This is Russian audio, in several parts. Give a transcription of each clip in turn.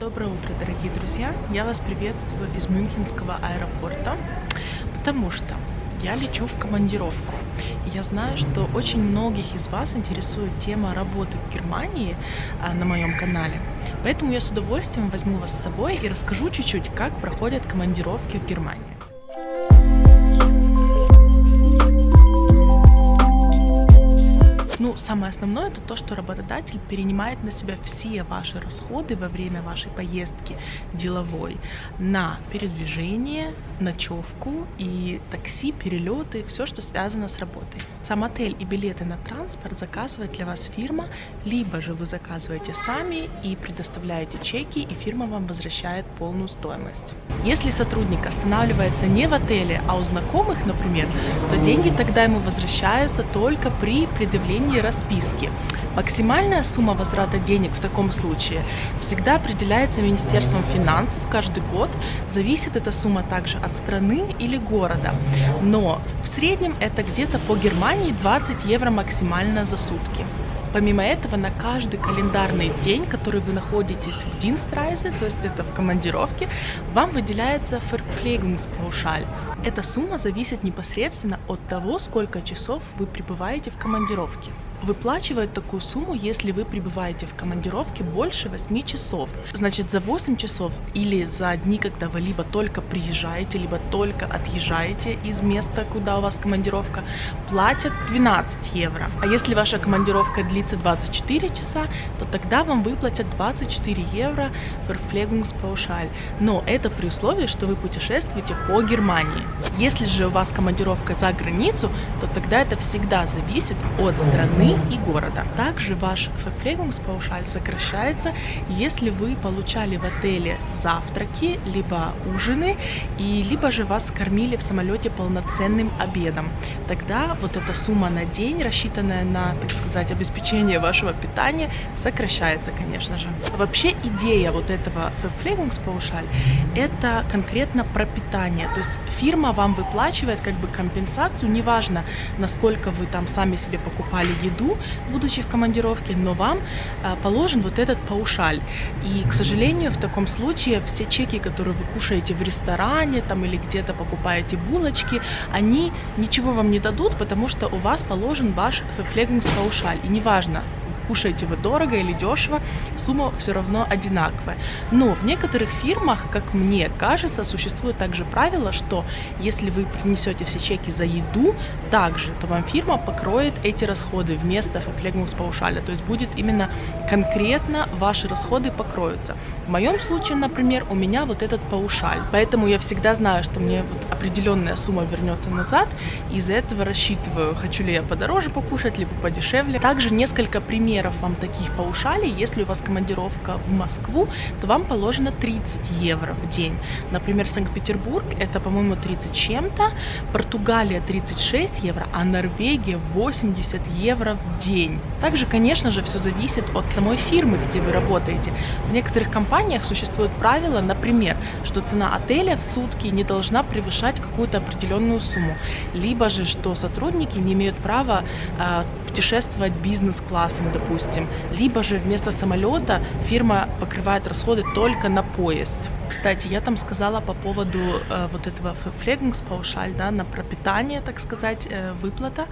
Доброе утро, дорогие друзья! Я вас приветствую из Мюнхенского аэропорта, потому что я лечу в командировку. Я знаю, что очень многих из вас интересует тема работы в Германии а, на моем канале. Поэтому я с удовольствием возьму вас с собой и расскажу чуть-чуть, как проходят командировки в Германии. Ну, самое основное это то, что работодатель перенимает на себя все ваши расходы во время вашей поездки деловой на передвижение, ночевку и такси, перелеты, все, что связано с работой. Сам отель и билеты на транспорт заказывает для вас фирма, либо же вы заказываете сами и предоставляете чеки, и фирма вам возвращает полную стоимость. Если сотрудник останавливается не в отеле, а у знакомых, например, то деньги тогда ему возвращаются только при предъявлении расписки. Максимальная сумма возврата денег в таком случае всегда определяется Министерством финансов каждый год. Зависит эта сумма также от страны или города. Но в среднем это где-то по Германии 20 евро максимально за сутки. Помимо этого, на каждый календарный день, который вы находитесь в Dienstreise, то есть это в командировке, вам выделяется Verpflegungspauschal. Эта сумма зависит непосредственно от того, сколько часов вы пребываете в командировке выплачивают такую сумму, если вы пребываете в командировке больше 8 часов. Значит, за 8 часов или за дни, когда вы либо только приезжаете, либо только отъезжаете из места, куда у вас командировка, платят 12 евро. А если ваша командировка длится 24 часа, то тогда вам выплатят 24 евро Verpflegungspauschal. Но это при условии, что вы путешествуете по Германии. Если же у вас командировка за границу, то тогда это всегда зависит от страны и города. Также ваш Verpflegungspauschal сокращается, если вы получали в отеле завтраки, либо ужины, и либо же вас кормили в самолете полноценным обедом. Тогда вот эта сумма на день, рассчитанная на, так сказать, обеспечение вашего питания, сокращается, конечно же. Вообще идея вот этого Verpflegungspauschal это конкретно про питание. То есть фирма вам выплачивает как бы компенсацию, неважно, насколько вы там сами себе покупали еду, еду, будучи в командировке, но вам а, положен вот этот паушаль. И, к сожалению, в таком случае все чеки, которые вы кушаете в ресторане там или где-то покупаете булочки, они ничего вам не дадут, потому что у вас положен ваш флегмус-паушаль. И неважно, кушаете вы дорого или дешево, сумма все равно одинаковая. Но в некоторых фирмах, как мне кажется, существует также правило, что если вы принесете все чеки за еду также, то вам фирма покроет эти расходы вместо флегмус паушаля. То есть будет именно конкретно ваши расходы покроются. В моем случае, например, у меня вот этот паушаль. Поэтому я всегда знаю, что мне вот определенная сумма вернется назад. Из-за этого рассчитываю, хочу ли я подороже покушать, либо подешевле. Также несколько примеров размеров вам таких паушалей. Если у вас командировка в Москву, то вам положено 30 евро в день. Например, Санкт-Петербург это, по-моему, 30 чем-то, Португалия 36 евро, а Норвегия 80 евро в день. Также, конечно же, все зависит от самой фирмы, где вы работаете. В некоторых компаниях существует правило, например, что цена отеля в сутки не должна превышать какую-то определенную сумму, либо же, что сотрудники не имеют права э, путешествовать бизнес-классом, допустим, допустим, либо же вместо самолета фирма покрывает расходы только на поезд. Кстати, я там сказала по поводу э, вот этого флегмунгспаушаль, да, на пропитание, так сказать, э, выплата.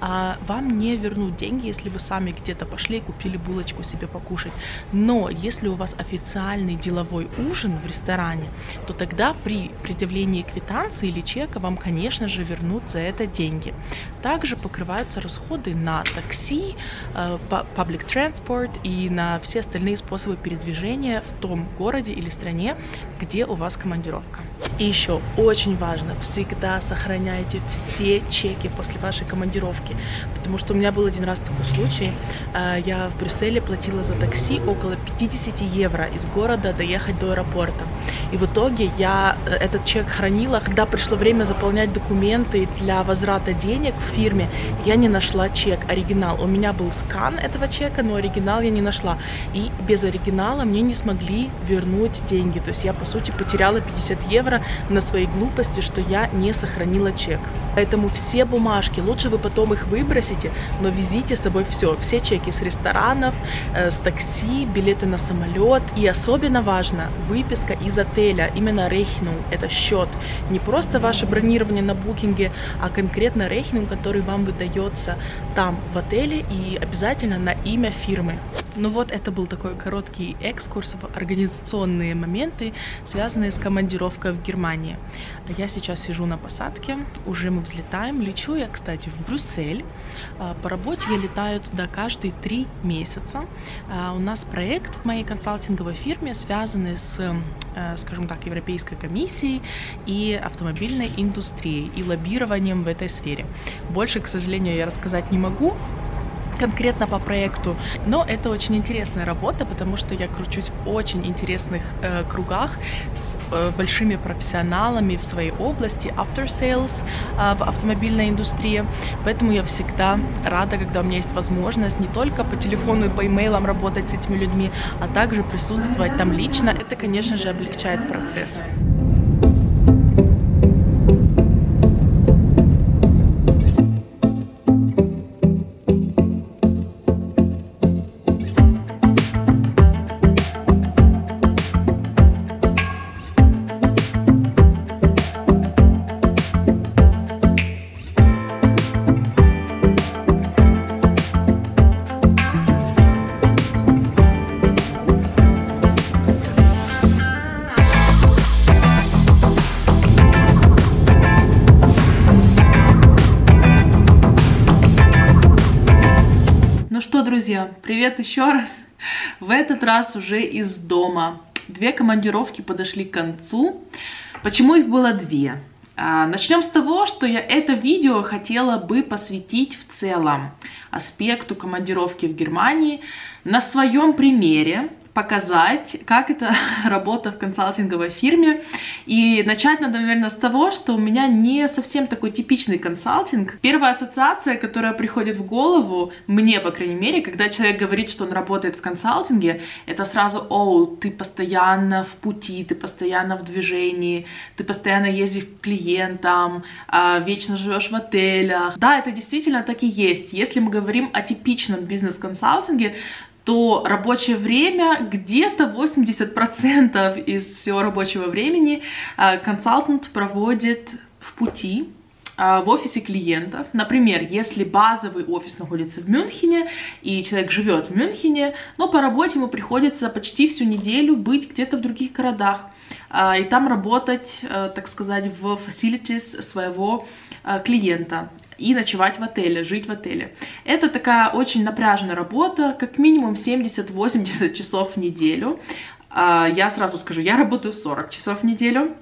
А вам не вернут деньги, если вы сами где-то пошли и купили булочку себе покушать. Но если у вас официальный деловой ужин в ресторане, то тогда при предъявлении квитанции или чека вам, конечно же, вернут за это деньги. Также покрываются расходы на такси, э, public transport и на все остальные способы передвижения в том городе или стране, где у вас командировка. И еще очень важно, всегда сохраняйте все чеки после вашей командировки, потому что у меня был один раз такой случай, а, я в Брюсселе платила за такси около 50 евро из города доехать до аэропорта. И в итоге я э, этот чек хранила, когда пришло время заполнять документы для возврата денег в фирме, я не нашла чек, оригинал. У меня был скан этого чека, но оригинал я не нашла. И без оригинала мне не смогли вернуть деньги. То есть я, по сути, потеряла 50 евро на своей глупости, что я не сохранила чек. Поэтому все бумажки, лучше вы потом их выбросите, но везите с собой все. Все чеки с ресторанов, э, с такси, билеты на самолет. И особенно важно, выписка из отеля, именно рейхнул, это счет. Не просто ваше бронирование на букинге, а конкретно рейхнул, который вам выдается там, в отеле, и обязательно на имя фирмы. Ну вот, это был такой короткий экскурс в организационные моменты, связанные с командировкой в Германии. Я сейчас сижу на посадке, уже мы взлетаем. Лечу я, кстати, в Брюссель. А, по работе я летаю туда каждые три месяца. А, у нас проект в моей консалтинговой фирме, связанный с, э, скажем так, Европейской комиссией и автомобильной индустрией и лоббированием в этой сфере. Больше, к сожалению, я рассказать не могу, конкретно по проекту, но это очень интересная работа, потому что я кручусь в очень интересных э, кругах с э, большими профессионалами в своей области, after sales э, в автомобильной индустрии, поэтому я всегда рада, когда у меня есть возможность не только по телефону и по имейлам работать с этими людьми, а также присутствовать там лично. Это, конечно же, облегчает процесс. Друзья, привет еще раз. В этот раз уже из дома. Две командировки подошли к концу. Почему их было две? А, начнем с того, что я это видео хотела бы посвятить в целом аспекту командировки в Германии на своем примере, показать, как это работа в консалтинговой фирме. И начать надо, наверное, с того, что у меня не совсем такой типичный консалтинг. Первая ассоциация, которая приходит в голову, мне, по крайней мере, когда человек говорит, что он работает в консалтинге, это сразу, о, ты постоянно в пути, ты постоянно в движении, ты постоянно ездишь к клиентам, а, вечно живешь в отелях. Да, это действительно так и есть. Если мы говорим о типичном бизнес-консалтинге, то рабочее время где-то 80% из всего рабочего времени а, консалтант проводит в пути, а, в офисе клиентов. Например, если базовый офис находится в Мюнхене, и человек живет в Мюнхене, но по работе ему приходится почти всю неделю быть где-то в других городах, а, и там работать, так сказать, в facilities своего клиента и ночевать в отеле, жить в отеле. Это такая очень напряженная работа, как минимум 70-80 часов в неделю. А, я сразу скажу, я работаю 40 часов в неделю,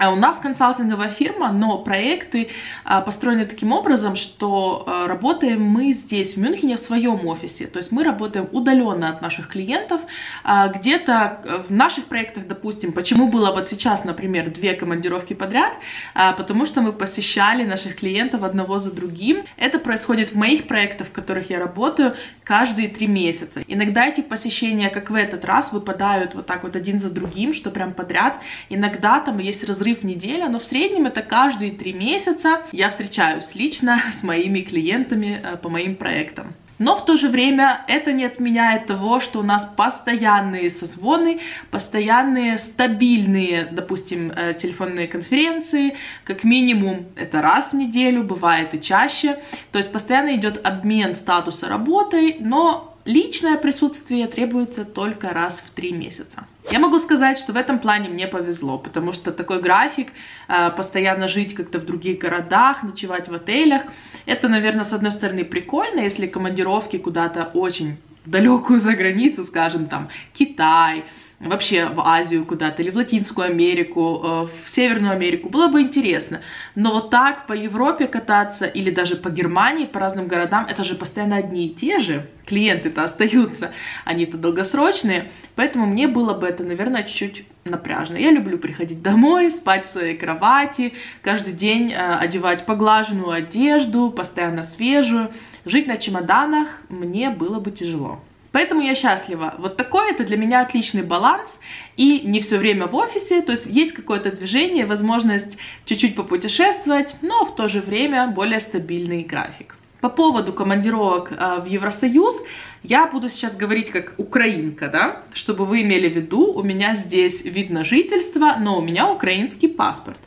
а у нас консалтинговая фирма, но проекты а, построены таким образом, что а, работаем мы здесь, в Мюнхене, в своем офисе. То есть мы работаем удаленно от наших клиентов. Где-то э, в наших проектах, допустим, почему было вот сейчас, например, две командировки подряд, потому что мы посещали наших клиентов одного за другим. Это происходит в моих проектах, в которых я работаю, каждые три месяца. Иногда эти посещения, как в этот раз, выпадают вот так вот один за другим, что прям подряд. Иногда там есть разрыв разрыв неделя, но в среднем это каждые три месяца я встречаюсь лично с моими клиентами э, по моим проектам. Но в то же время это не отменяет того, что у нас постоянные созвоны, постоянные стабильные, допустим, э, телефонные конференции, как минимум это раз в неделю, бывает и чаще. То есть постоянно идет обмен статуса работой, но личное присутствие требуется только раз в три месяца. Я могу сказать, что в этом плане мне повезло, потому что такой график, э, постоянно жить как-то в других городах, ночевать в отелях, это, наверное, с одной стороны прикольно, если командировки куда-то очень в далекую за границу, скажем, там, Китай, вообще в Азию куда-то, или в Латинскую Америку, э, в Северную Америку, было бы интересно. Но вот так по Европе кататься, или даже по Германии, по разным городам, это же постоянно одни и те же, клиенты-то остаются, они-то долгосрочные, поэтому мне было бы это, наверное, чуть-чуть напряжно. Я люблю приходить домой, спать в своей кровати, каждый день э, одевать поглаженную одежду, постоянно свежую. Жить на чемоданах мне было бы тяжело. Поэтому я счастлива. Вот такой это для меня отличный баланс. И не все время в офисе, то есть есть какое-то движение, возможность чуть-чуть попутешествовать, но в то же время более стабильный график. По поводу командировок э, в Евросоюз, я буду сейчас говорить как украинка, да, чтобы вы имели в виду, у меня здесь вид на жительство, но у меня украинский паспорт.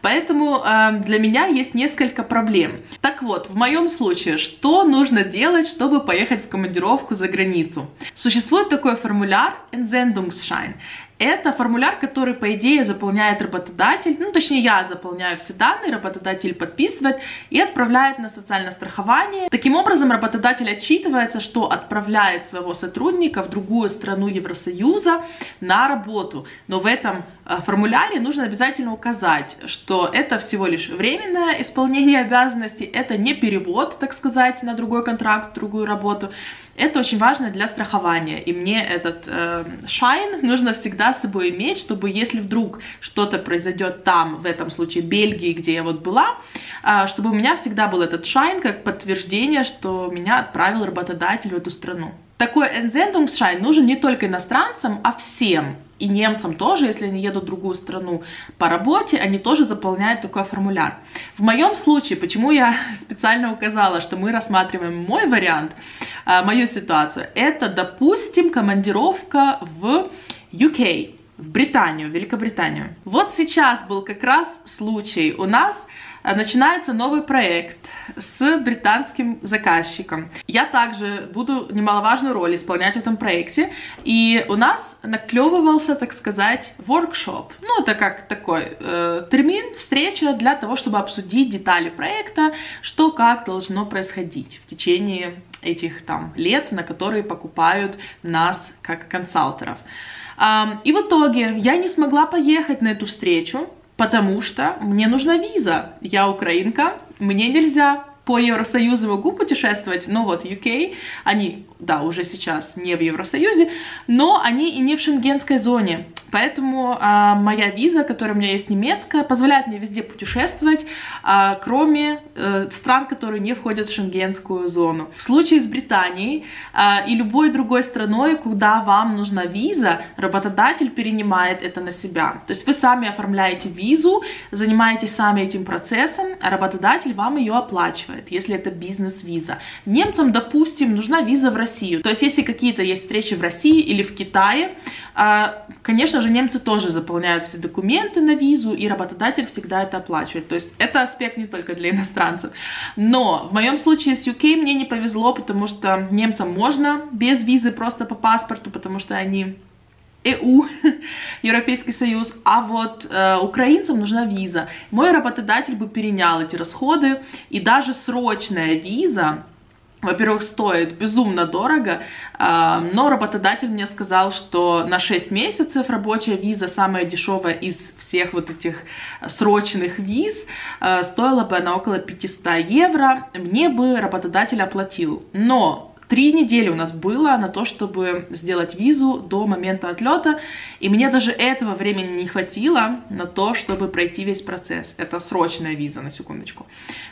Поэтому э, для меня есть несколько проблем. Так вот, в моем случае, что нужно делать, чтобы поехать в командировку за границу? Существует такой формуляр Entsendungsschein. Это формуляр, который, по идее, заполняет работодатель, ну, точнее, я заполняю все данные, работодатель подписывает и отправляет на социальное страхование. Таким образом, работодатель отчитывается, что отправляет своего сотрудника в другую страну Евросоюза на работу. Но в этом э, формуляре нужно обязательно указать, что это всего лишь временное исполнение обязанностей, это не перевод, так сказать, на другой контракт, другую работу, это очень важно для страхования, и мне этот э, шайн нужно всегда с собой иметь, чтобы если вдруг что-то произойдет там, в этом случае Бельгии, где я вот была, э, чтобы у меня всегда был этот шайн как подтверждение, что меня отправил работодатель в эту страну. Такой Entsendungsschein нужен не только иностранцам, а всем и немцам тоже, если они едут в другую страну по работе, они тоже заполняют такой формуляр. В моем случае, почему я специально указала, что мы рассматриваем мой вариант, а, мою ситуацию, это, допустим, командировка в UK, Британию, Великобританию. Вот сейчас был как раз случай. У нас Э, начинается новый проект с британским заказчиком. Я также буду немаловажную роль исполнять в этом проекте, и у нас наклевывался, так сказать, воркшоп. Ну, это как такой э, термин, встреча для того, чтобы обсудить детали проекта, что как должно происходить в течение этих там лет, на которые покупают нас как консалтеров. И в итоге я не смогла поехать на эту встречу, потому что мне нужна виза. Я украинка, мне нельзя по Евросоюзу могу путешествовать, но вот UK, они, да, уже сейчас не в Евросоюзе, но они и не в шенгенской зоне. Поэтому а, моя виза, которая у меня есть немецкая, позволяет мне везде путешествовать, а, кроме а, стран, которые не входят в шенгенскую зону. В случае с Британией а, и любой другой страной, куда вам нужна виза, работодатель перенимает это на себя. То есть вы сами оформляете визу, занимаетесь сами этим процессом, а работодатель вам ее оплачивает, если это бизнес-виза. Немцам, допустим, нужна виза в Россию. То есть если какие-то есть встречи в России или в Китае, а, конечно же, немцы тоже заполняют все документы на визу, и работодатель всегда это оплачивает. То есть это аспект не только для иностранцев. Но в моем случае с UK мне не повезло, потому что немцам можно без визы просто по паспорту, потому что они ЕУ, Европейский Союз, а вот э, украинцам нужна виза. Мой работодатель бы перенял эти расходы, и даже срочная виза во-первых, стоит безумно дорого, а, но работодатель мне сказал, что на 6 месяцев рабочая виза самая дешевая из всех вот этих срочных виз, а, стоила бы она около 500 евро, мне бы работодатель оплатил. Но Три недели у нас было на то, чтобы сделать визу до момента отлета, и мне даже этого времени не хватило на то, чтобы пройти весь процесс. Это срочная виза, на секундочку.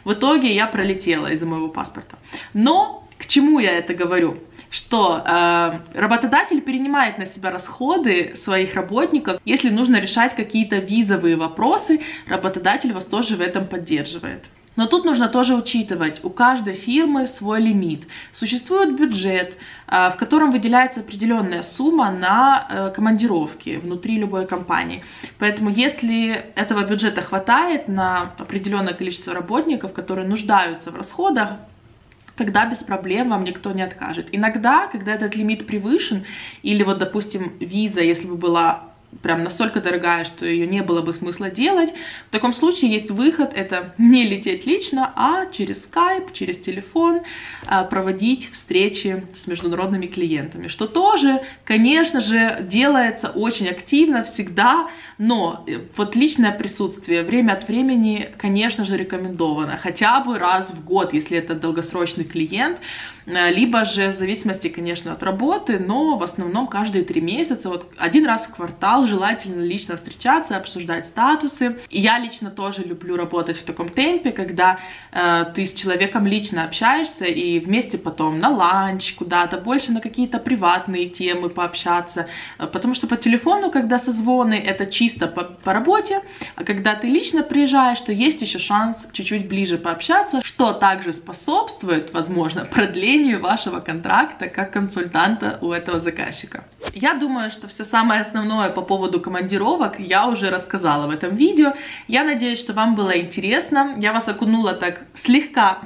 В итоге я пролетела из-за моего паспорта. Но к чему я это говорю? что э, работодатель перенимает на себя расходы своих работников. Если нужно решать какие-то визовые вопросы, работодатель вас тоже в этом поддерживает. Но тут нужно тоже учитывать, у каждой фирмы свой лимит. Существует бюджет, а, в котором выделяется определенная сумма на э, командировки внутри любой компании. Поэтому если этого бюджета хватает на определенное количество работников, которые нуждаются в расходах, тогда без проблем вам никто не откажет. Иногда, когда этот лимит превышен, или вот, допустим, виза, если бы была прям настолько дорогая, что ее не было бы смысла делать. В таком случае есть выход, это не лететь лично, а через Skype, через телефон а, проводить встречи с международными клиентами, что тоже, конечно же, делается очень активно всегда, но э, вот личное присутствие время от времени, конечно же, рекомендовано, хотя бы раз в год, если это долгосрочный клиент, Э, либо же в зависимости, конечно, от работы, но в основном каждые три месяца, вот один раз в квартал желательно лично встречаться, обсуждать статусы. И я лично тоже люблю работать в таком темпе, когда э, ты с человеком лично общаешься и вместе потом на ланч куда-то, больше на какие-то приватные темы пообщаться. Э, потому что по телефону, когда созвоны, это чисто по, по работе, а когда ты лично приезжаешь, то есть еще шанс чуть-чуть ближе пообщаться, что также способствует, возможно, продлению вашего контракта как консультанта у этого заказчика. Я думаю, что все самое основное по поводу командировок я уже рассказала в этом видео. Я надеюсь, что вам было интересно. Я вас окунула так слегка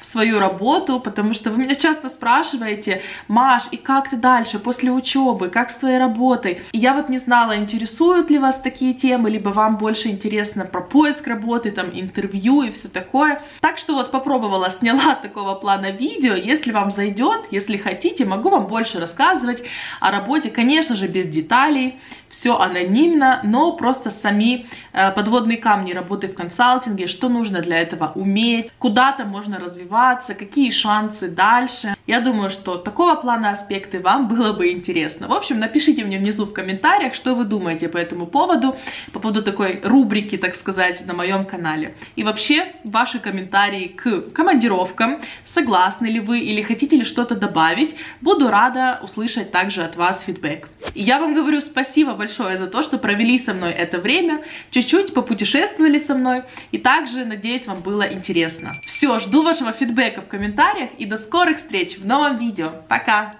в свою работу, потому что вы меня часто спрашиваете, Маш, и как ты дальше после учебы, как с твоей работой? И я вот не знала, интересуют ли вас такие темы, либо вам больше интересно про поиск работы, там, интервью и все такое. Так что вот попробовала, сняла такого плана видео. Если вам зайдет, если хотите, могу вам больше рассказывать о работе, конечно же, без деталей, все анонимно, но просто сами э, подводные камни работы в консалтинге, что нужно для этого уметь, куда-то можно развиваться, какие шансы дальше. Я думаю, что такого плана аспекты вам было бы интересно. В общем, напишите мне внизу в комментариях, что вы думаете по этому поводу, по поводу такой рубрики, так сказать, на моем канале. И вообще, ваши комментарии к командировкам, согласны ли вы или хотите ли что-то добавить, буду рада услышать также от вас фидбэк. И я вам говорю спасибо большое за то, что провели со мной это время, чуть-чуть попутешествовали со мной, и также, надеюсь, вам было интересно. Все, жду вашего фидбэка в комментариях, и до скорых встреч в новом видео. Пока!